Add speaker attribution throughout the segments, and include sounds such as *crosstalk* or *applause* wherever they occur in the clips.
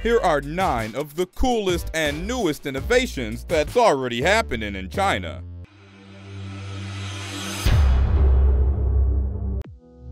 Speaker 1: Here are 9 of the coolest and newest innovations that's already happening in China.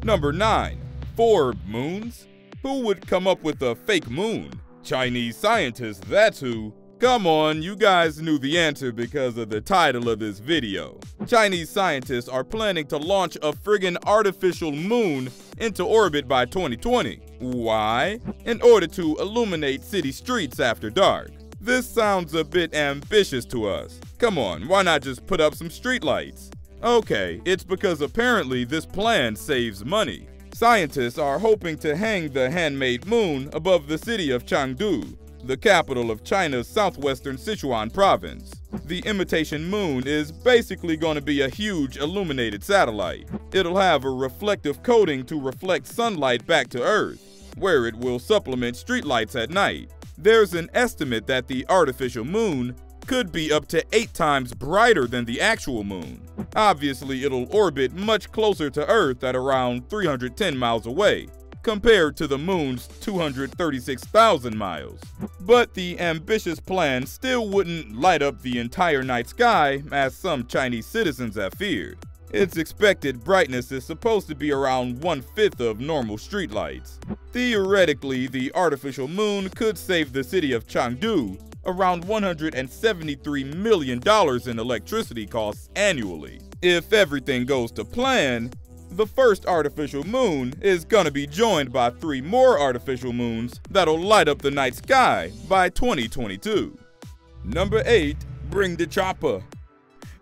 Speaker 1: Number 9. Four moons? Who would come up with a fake moon? Chinese scientists, that's who. Come on, you guys knew the answer because of the title of this video. Chinese scientists are planning to launch a friggin' artificial moon into orbit by 2020. Why? In order to illuminate city streets after dark. This sounds a bit ambitious to us. Come on, why not just put up some streetlights? Okay, it's because apparently this plan saves money. Scientists are hoping to hang the handmade moon above the city of Chengdu, the capital of China's southwestern Sichuan province. The imitation moon is basically going to be a huge illuminated satellite. It'll have a reflective coating to reflect sunlight back to Earth, where it will supplement streetlights at night. There's an estimate that the artificial moon could be up to 8 times brighter than the actual moon. Obviously, it'll orbit much closer to Earth at around 310 miles away, compared to the moon's 236,000 miles. But the ambitious plan still wouldn't light up the entire night sky as some Chinese citizens have feared. Its expected brightness is supposed to be around one-fifth of normal streetlights. Theoretically, the artificial moon could save the city of Chengdu around $173 million in electricity costs annually. If everything goes to plan, the first artificial moon is gonna be joined by three more artificial moons that'll light up the night sky by 2022. Number 8. Bring the chopper.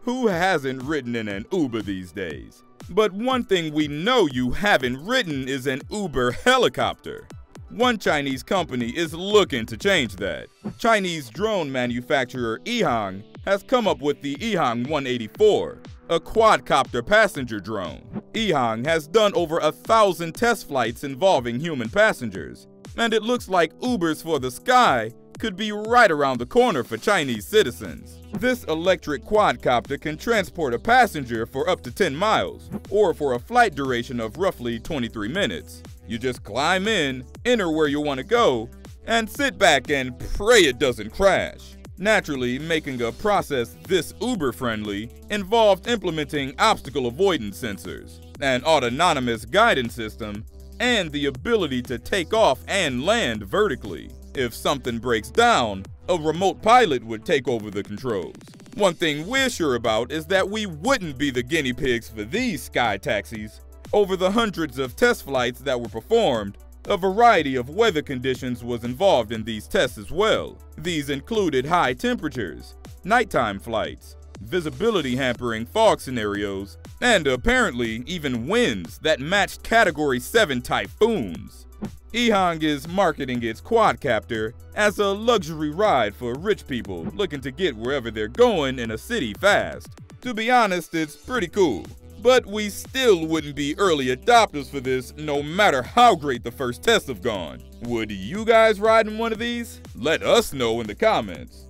Speaker 1: Who hasn't ridden in an Uber these days? But one thing we know you haven't ridden is an Uber helicopter. One Chinese company is looking to change that. Chinese drone manufacturer EHang has come up with the EHang 184, a quadcopter passenger drone. EHang has done over a thousand test flights involving human passengers, and it looks like Ubers for the sky could be right around the corner for Chinese citizens. This electric quadcopter can transport a passenger for up to 10 miles, or for a flight duration of roughly 23 minutes. You just climb in, enter where you want to go, and sit back and pray it doesn't crash. Naturally, making a process this Uber-friendly involved implementing obstacle avoidance sensors, an autonomous guidance system, and the ability to take off and land vertically. If something breaks down, a remote pilot would take over the controls. One thing we're sure about is that we wouldn't be the guinea pigs for these sky taxis. Over the hundreds of test flights that were performed, a variety of weather conditions was involved in these tests as well. These included high temperatures, nighttime flights, visibility hampering fog scenarios, and apparently even winds that matched Category 7 typhoons. EHang is marketing its quadcopter as a luxury ride for rich people looking to get wherever they're going in a city fast. To be honest, it's pretty cool but we still wouldn't be early adopters for this no matter how great the first tests have gone. Would you guys ride in one of these? Let us know in the comments.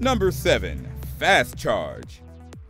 Speaker 1: Number 7. Fast Charge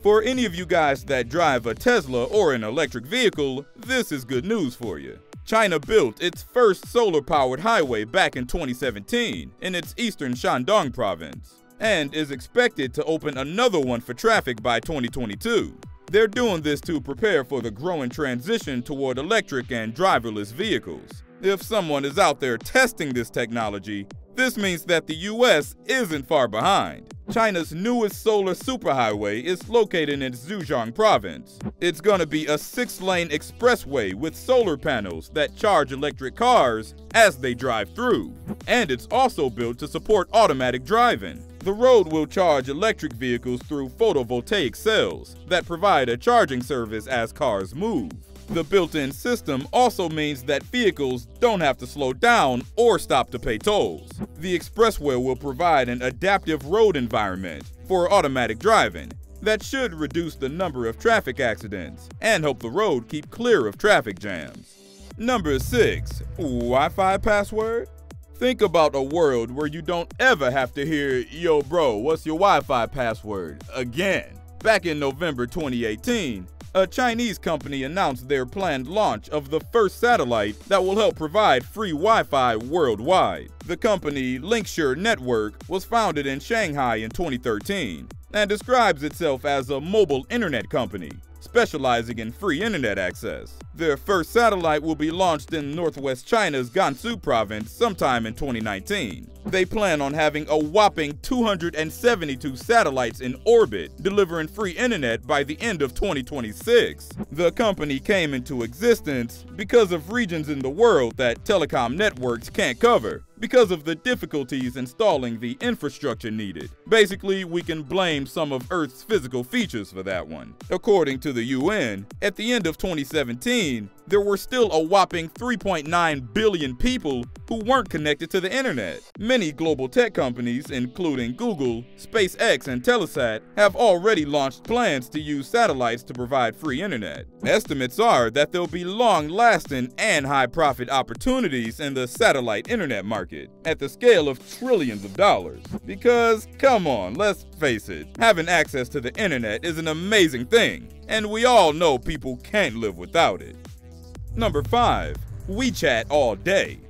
Speaker 1: For any of you guys that drive a Tesla or an electric vehicle, this is good news for you. China built its first solar-powered highway back in 2017 in its eastern Shandong province, and is expected to open another one for traffic by 2022. They're doing this to prepare for the growing transition toward electric and driverless vehicles. If someone is out there testing this technology, this means that the US isn't far behind. China's newest solar superhighway is located in Zhejiang province. It's gonna be a six-lane expressway with solar panels that charge electric cars as they drive through. And it's also built to support automatic driving. The road will charge electric vehicles through photovoltaic cells that provide a charging service as cars move. The built-in system also means that vehicles don't have to slow down or stop to pay tolls. The expressway will provide an adaptive road environment for automatic driving that should reduce the number of traffic accidents and help the road keep clear of traffic jams. Number 6. Wi-Fi password? Think about a world where you don't ever have to hear, yo bro, what's your Wi-Fi password, again. Back in November 2018, a Chinese company announced their planned launch of the first satellite that will help provide free Wi-Fi worldwide. The company, Linksure Network, was founded in Shanghai in 2013 and describes itself as a mobile internet company specializing in free internet access. Their first satellite will be launched in northwest China's Gansu province sometime in 2019. They plan on having a whopping 272 satellites in orbit, delivering free internet by the end of 2026. The company came into existence because of regions in the world that telecom networks can't cover, because of the difficulties installing the infrastructure needed. Basically, we can blame some of Earth's physical features for that one. According to the UN, at the end of 2017, there were still a whopping 3.9 billion people who weren't connected to the internet. Many global tech companies, including Google, SpaceX, and Telesat, have already launched plans to use satellites to provide free internet. Estimates are that there'll be long-lasting and high-profit opportunities in the satellite internet market at the scale of trillions of dollars. Because, come on, let's face it, having access to the internet is an amazing thing, and we all know people can't live without it. Number 5. WeChat all day.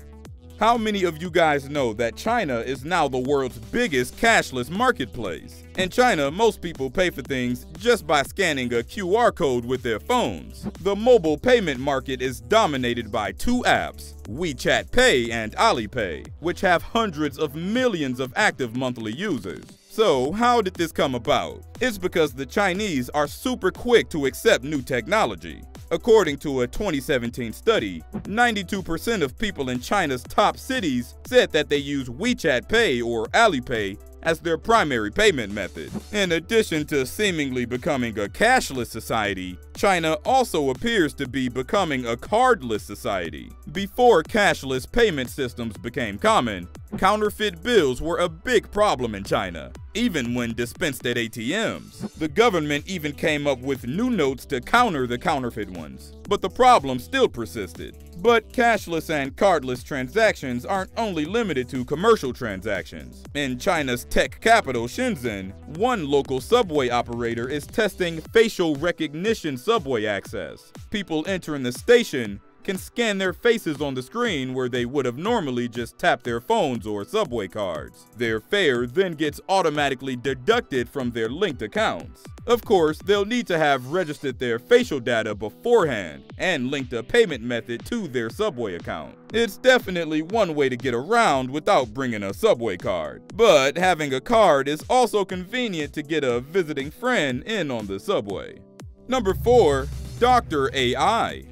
Speaker 1: How many of you guys know that China is now the world's biggest cashless marketplace? In China, most people pay for things just by scanning a QR code with their phones. The mobile payment market is dominated by two apps, WeChat Pay and Alipay, which have hundreds of millions of active monthly users. So, how did this come about? It's because the Chinese are super quick to accept new technology. According to a 2017 study, 92% of people in China's top cities said that they use WeChat Pay or Alipay as their primary payment method. In addition to seemingly becoming a cashless society, China also appears to be becoming a cardless society. Before cashless payment systems became common, counterfeit bills were a big problem in China, even when dispensed at ATMs. The government even came up with new notes to counter the counterfeit ones, but the problem still persisted. But cashless and cardless transactions aren't only limited to commercial transactions. In China's tech capital, Shenzhen, one local subway operator is testing facial recognition subway access. People entering the station can scan their faces on the screen where they would have normally just tapped their phones or subway cards. Their fare then gets automatically deducted from their linked accounts. Of course, they'll need to have registered their facial data beforehand and linked a payment method to their Subway account. It's definitely one way to get around without bringing a Subway card. But having a card is also convenient to get a visiting friend in on the Subway. Number 4. Doctor AI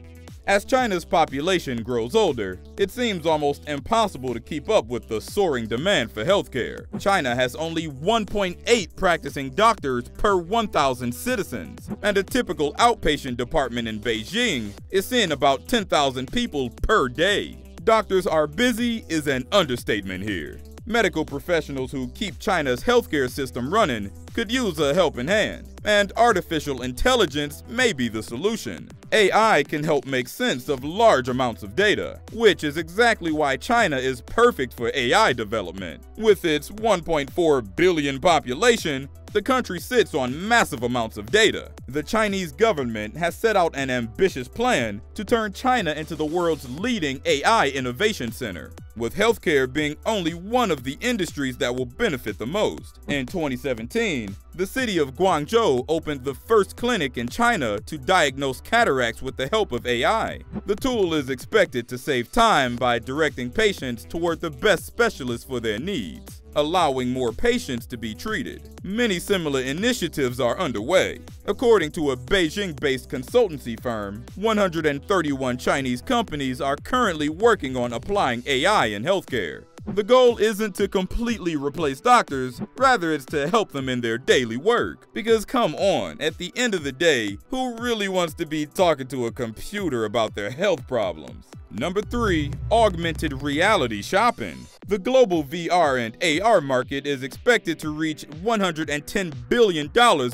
Speaker 1: as China's population grows older, it seems almost impossible to keep up with the soaring demand for healthcare. China has only 1.8 practicing doctors per 1,000 citizens, and a typical outpatient department in Beijing is seeing about 10,000 people per day. Doctors are busy is an understatement here. Medical professionals who keep China's healthcare system running could use a helping hand, and artificial intelligence may be the solution. AI can help make sense of large amounts of data, which is exactly why China is perfect for AI development. With its 1.4 billion population, the country sits on massive amounts of data. The Chinese government has set out an ambitious plan to turn China into the world's leading AI innovation center, with healthcare being only one of the industries that will benefit the most. Hmm. In 2017, the city of Guangzhou opened the first clinic in China to diagnose cataracts with the help of AI. The tool is expected to save time by directing patients toward the best specialists for their needs, allowing more patients to be treated. Many similar initiatives are underway. According to a Beijing-based consultancy firm, 131 Chinese companies are currently working on applying AI in healthcare. The goal isn't to completely replace doctors, rather it's to help them in their daily work. Because come on, at the end of the day, who really wants to be talking to a computer about their health problems? Number 3. Augmented Reality Shopping The global VR and AR market is expected to reach $110 billion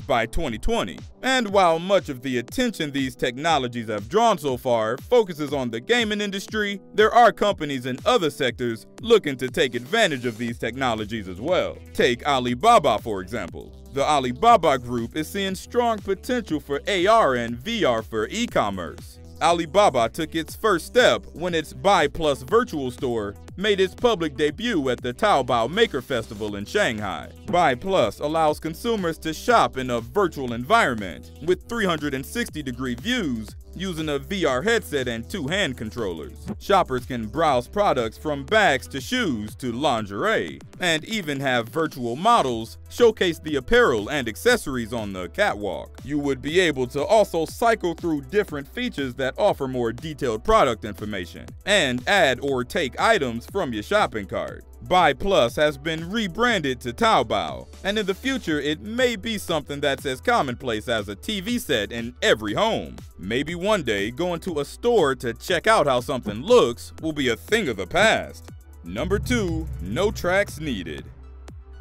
Speaker 1: by 2020. And while much of the attention these technologies have drawn so far focuses on the gaming industry, there are companies in other sectors looking to take advantage of these technologies as well. Take Alibaba for example. The Alibaba Group is seeing strong potential for AR and VR for e-commerce. Alibaba took its first step when its Buy Plus virtual store made its public debut at the Taobao Maker Festival in Shanghai. Buy Plus allows consumers to shop in a virtual environment with 360 degree views using a VR headset and two hand controllers. Shoppers can browse products from bags to shoes to lingerie, and even have virtual models showcase the apparel and accessories on the catwalk. You would be able to also cycle through different features that offer more detailed product information, and add or take items from your shopping cart. Buy Plus has been rebranded to Taobao, and in the future it may be something that's as commonplace as a TV set in every home. Maybe one day going to a store to check out how something looks will be a thing of the past. Number 2. No tracks needed.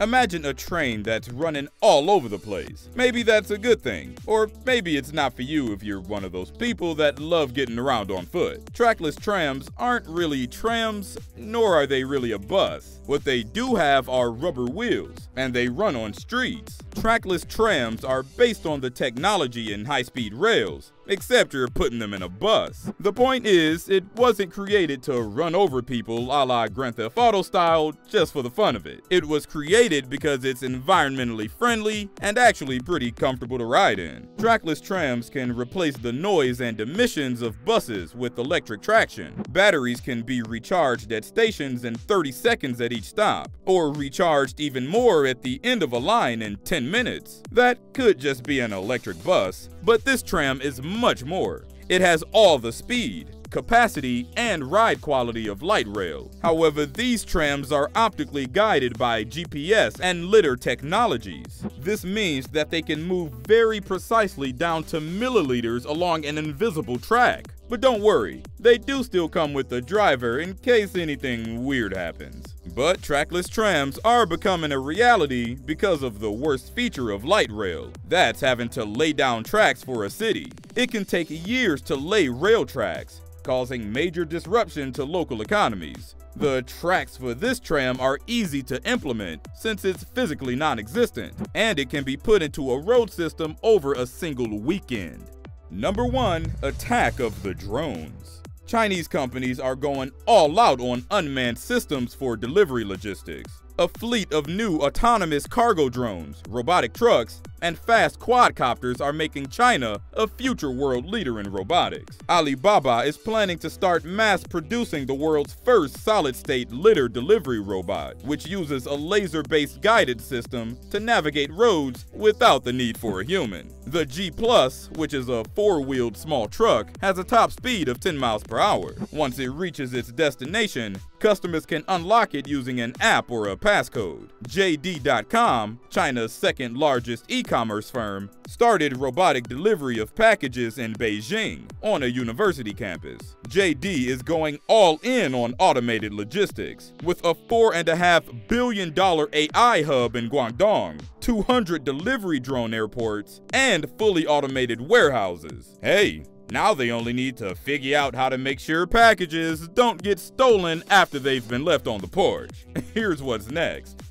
Speaker 1: Imagine a train that's running all over the place. Maybe that's a good thing, or maybe it's not for you if you're one of those people that love getting around on foot. Trackless trams aren't really trams, nor are they really a bus. What they do have are rubber wheels, and they run on streets. Trackless trams are based on the technology in high-speed rails, except you're putting them in a bus. The point is, it wasn't created to run over people a la Grand Theft Auto style just for the fun of it. It was created because it's environmentally friendly and actually pretty comfortable to ride in. Trackless trams can replace the noise and emissions of buses with electric traction. Batteries can be recharged at stations in 30 seconds at each stop, or recharged even more at the end of a line in 10 minutes. That could just be an electric bus, but this tram is much more. It has all the speed, capacity, and ride quality of light rail. However, these trams are optically guided by GPS and lidar technologies. This means that they can move very precisely down to milliliters along an invisible track. But don't worry, they do still come with a driver in case anything weird happens. But trackless trams are becoming a reality because of the worst feature of light rail. That's having to lay down tracks for a city. It can take years to lay rail tracks, causing major disruption to local economies. The tracks for this tram are easy to implement since it's physically non-existent, and it can be put into a road system over a single weekend. Number 1. Attack of the Drones Chinese companies are going all out on unmanned systems for delivery logistics. A fleet of new autonomous cargo drones, robotic trucks, and fast quadcopters are making China a future world leader in robotics. Alibaba is planning to start mass producing the world's first solid-state lidar delivery robot, which uses a laser-based guided system to navigate roads without the need for a human. The G Plus, which is a four-wheeled small truck, has a top speed of 10 miles per hour. Once it reaches its destination, customers can unlock it using an app or a passcode. JD.com, China's second largest e e-commerce firm started robotic delivery of packages in Beijing on a university campus. JD is going all in on automated logistics with a $4.5 billion AI hub in Guangdong, 200 delivery drone airports, and fully automated warehouses. Hey, now they only need to figure out how to make sure packages don't get stolen after they've been left on the porch. *laughs* Here's what's next.